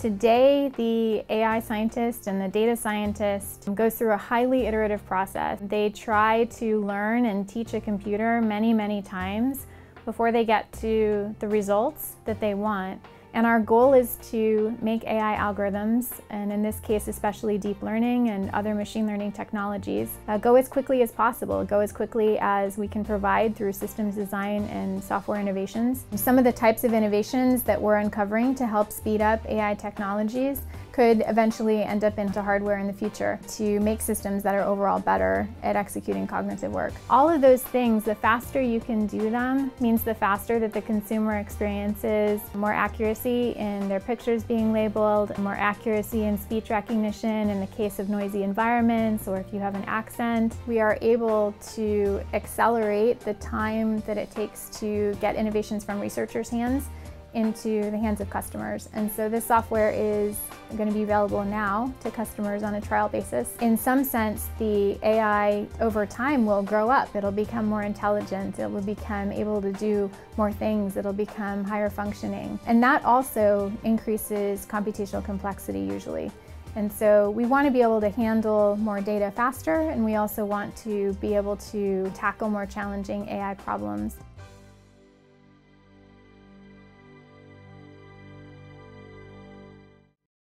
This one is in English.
Today, the AI scientist and the data scientist goes through a highly iterative process. They try to learn and teach a computer many, many times before they get to the results that they want. And our goal is to make AI algorithms, and in this case especially deep learning and other machine learning technologies, uh, go as quickly as possible, go as quickly as we can provide through systems design and software innovations. Some of the types of innovations that we're uncovering to help speed up AI technologies could eventually end up into hardware in the future to make systems that are overall better at executing cognitive work. All of those things, the faster you can do them means the faster that the consumer experiences more accuracy in their pictures being labeled, more accuracy in speech recognition in the case of noisy environments or if you have an accent. We are able to accelerate the time that it takes to get innovations from researchers' hands into the hands of customers. And so this software is going to be available now to customers on a trial basis. In some sense, the AI over time will grow up. It'll become more intelligent. It will become able to do more things. It'll become higher functioning. And that also increases computational complexity usually. And so we want to be able to handle more data faster, and we also want to be able to tackle more challenging AI problems.